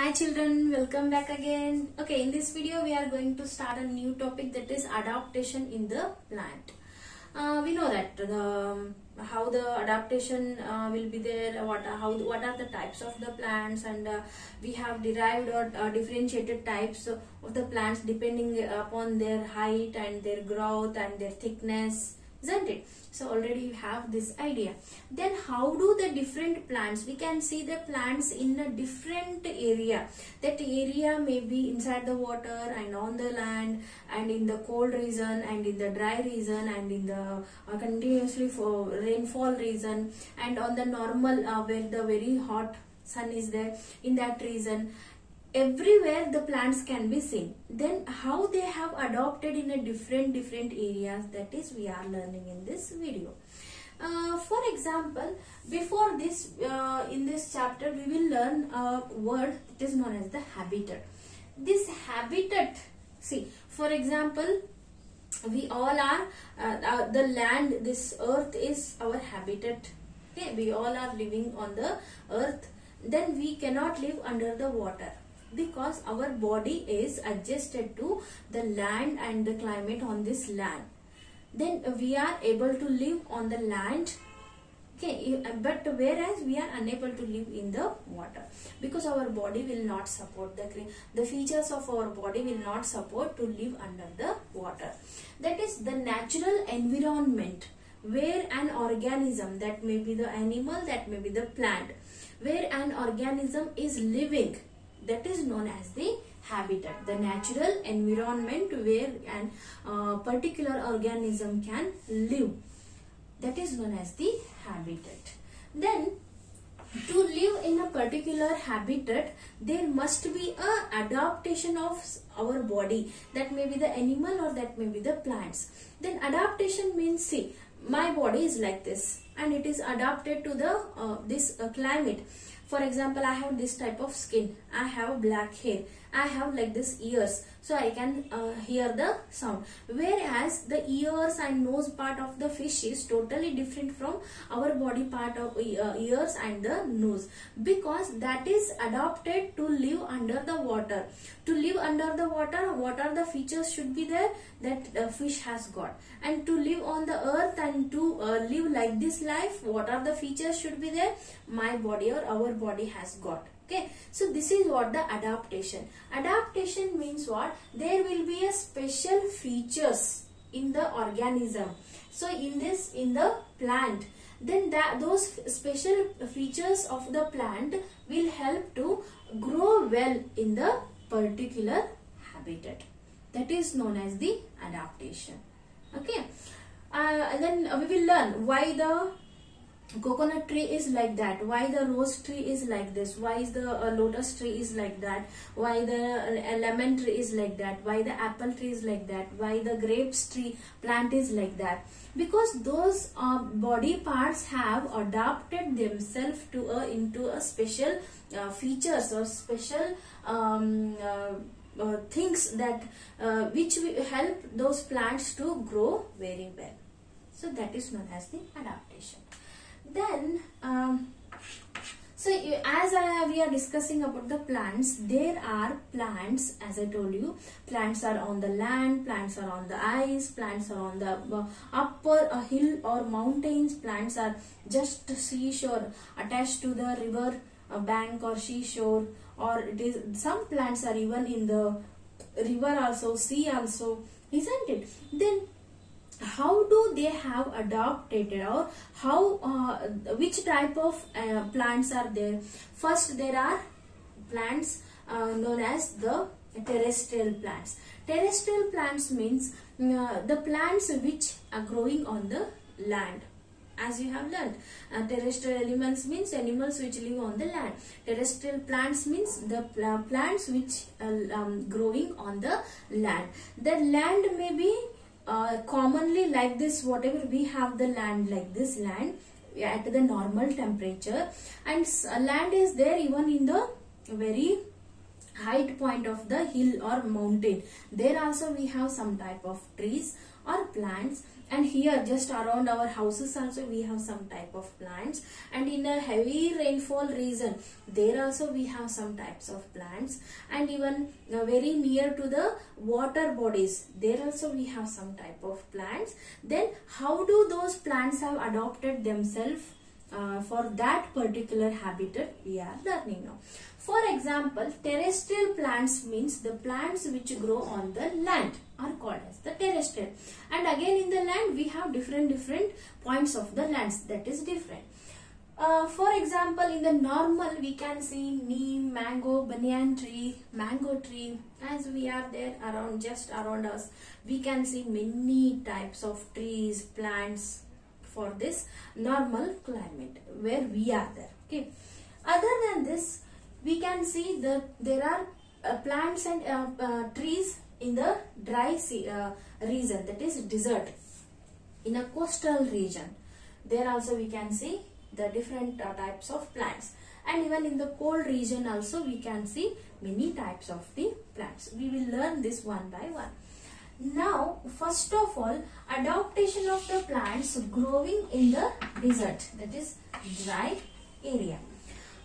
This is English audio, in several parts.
Hi children, welcome back again. Okay, in this video we are going to start a new topic that is adaptation in the plant. Uh, we know that the um, how the adaptation uh, will be there, what are, how what are the types of the plants, and uh, we have derived or uh, differentiated types of the plants depending upon their height and their growth and their thickness, isn't it? So already you have this idea. Then how do the different plants, we can see the plants in a different area. That area may be inside the water and on the land and in the cold region and in the dry region and in the uh, continuously for rainfall region and on the normal uh, where the very hot sun is there in that region everywhere the plants can be seen. Then how they have adopted in a different different areas that is we are learning in this video. Uh, for example before this uh, in this chapter we will learn a word that is known as the habitat. This habitat see for example we all are uh, uh the land this earth is our habitat. Okay we all are living on the earth. Then we cannot live under the water because our body is adjusted to the land and the climate on this land. Then we are able to live on the land. Okay but whereas we are unable to live in the water because our body will not support the the features of our body will not support to live under the water. That is the natural environment where an organism that may be the animal that may be the plant where an organism is living that is known as the habitat the natural environment where an uh, particular organism can live. That is known as the habitat. Then to live in a particular habitat there must be a adaptation of our body. That may be the animal or that may be the plants. Then adaptation means see my body is like this and it is adapted to the uh, this uh, climate for example i have this type of skin. I have black hair i have like this ears so i can uh, hear the sound. Whereas the ears and nose part of the fish is totally different from our body part of uh, ears and the nose. Because that is adapted to live under the water. To live under the water what are the features should be there? That the fish has got. And to live on the earth and to uh, live like this life what are the features should be there? My body or our body has got okay? So this is what the adaptation. Adaptation means what? There will be a special features in the organism. So in this in the plant then that those special features of the plant will help to grow well in the particular habitat. That is known as the adaptation. Okay? Uh, and then we will learn why the coconut tree is like that. Why the rose tree is like this? Why is the uh, lotus tree is like that? Why the uh, lemon tree is like that? Why the apple tree is like that? Why the grapes tree plant is like that? Because those uh, body parts have adapted themselves to a into a special uh, features or special um, uh, uh, things that which will help those plants to grow very well. So that is known as the adaptation then um, so as I, we are discussing about the plants there are plants as i told you plants are on the land plants are on the ice plants are on the uh, upper uh, hill or mountains plants are just seashore attached to the river uh, bank or seashore or it is some plants are even in the river also sea also isn't it? Then how do they have adopted or how uh, which type of uh, plants are there first there are plants uh, known as the terrestrial plants terrestrial plants means uh, the plants which are growing on the land as you have learned. Uh, terrestrial elements means animals which live on the land. Terrestrial plants means the pl plants which uh, um, growing on the land. The land may be uh, commonly like this whatever we have the land like this land at the normal temperature. And uh, land is there even in the very height point of the hill or mountain. There also we have some type of trees or plants. And here just around our houses also we have some type of plants. And in a heavy rainfall region there also we have some types of plants. And even uh, very near to the water bodies there also we have some type of plants. Then how do those plants have adopted themselves uh, for that particular habitat we are learning now for example, terrestrial plants means the plants which grow on the land are called as the terrestrial. And again in the land we have different different points of the lands that is different. Uh, for example, in the normal we can see neem, mango, banyan tree, mango tree as we are there around just around us. We can see many types of trees, plants for this normal climate where we are there. Okay. Other than this, we can see that there are uh, plants and uh, uh, trees in the dry sea, uh, region that is desert in a coastal region there also we can see the different uh, types of plants and even in the cold region also we can see many types of the plants we will learn this one by one now first of all adaptation of the plants growing in the desert that is dry area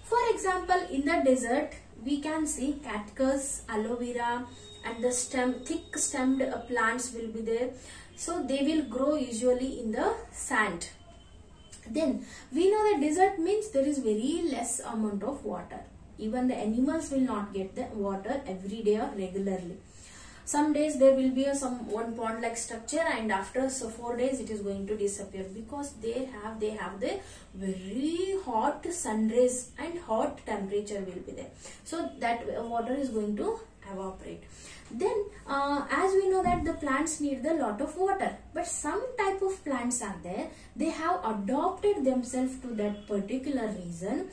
for example, in the desert, we can see cactus, aloe vera and the stem, thick stemmed plants will be there. So they will grow usually in the sand. Then we know that desert means there is very less amount of water. Even the animals will not get the water every day or regularly some days there will be a some one pond like structure and after so four days it is going to disappear because they have they have the very hot sun rays and hot temperature will be there. So that water is going to evaporate. Then uh, as we know that the plants need a lot of water but some type of plants are there they have adopted themselves to that particular reason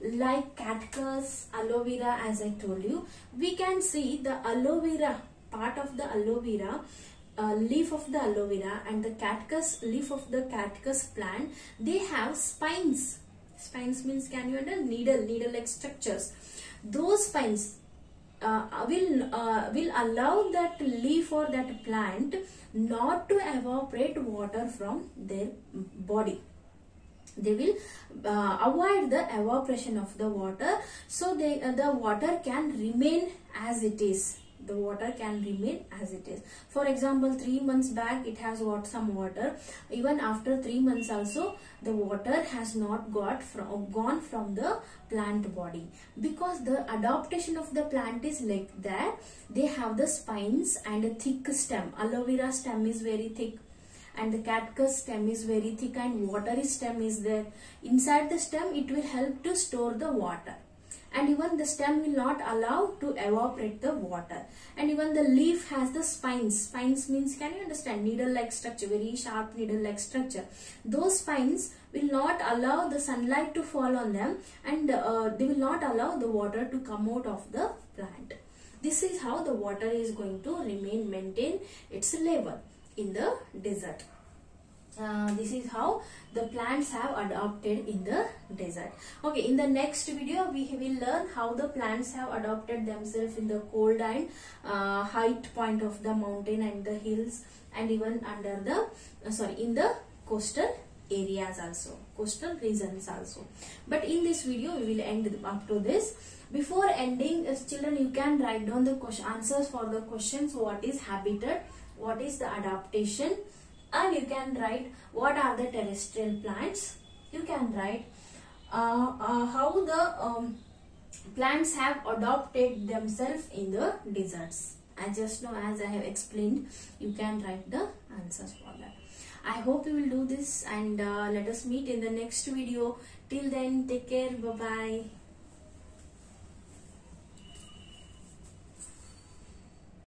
like cactus aloe vera as i told you. We can see the aloe vera part of the aloe vera uh, leaf of the aloe vera and the cactus leaf of the cactus plant they have spines. Spines means can you understand needle needle like structures. Those spines uh, will uh, will allow that leaf or that plant not to evaporate water from their body. They will uh, avoid the evaporation of the water so they uh, the water can remain as it is the water can remain as it is. For example three months back it has got some water. Even after three months also the water has not got from gone from the plant body. Because the adaptation of the plant is like that they have the spines and a thick stem. Aloe vera stem is very thick and the cactus stem is very thick and watery stem is there. Inside the stem it will help to store the water and even the stem will not allow to evaporate the water. And even the leaf has the spines. Spines means can you understand? Needle like structure very sharp needle like structure. Those spines will not allow the sunlight to fall on them and uh, they will not allow the water to come out of the plant. This is how the water is going to remain maintain its level in the desert uh, this is how the plants have adopted in the desert. Okay in the next video we will learn how the plants have adopted themselves in the cold and uh, height point of the mountain and the hills and even under the uh, sorry in the coastal areas also coastal regions also. But in this video we will end up to this. Before ending as children you can write down the answers for the questions. What is habitat? What is the adaptation and you can write what are the terrestrial plants. You can write uh, uh, how the um, plants have adopted themselves in the deserts. I just know as I have explained you can write the answers for that. I hope you will do this and uh, let us meet in the next video. Till then take care. Bye bye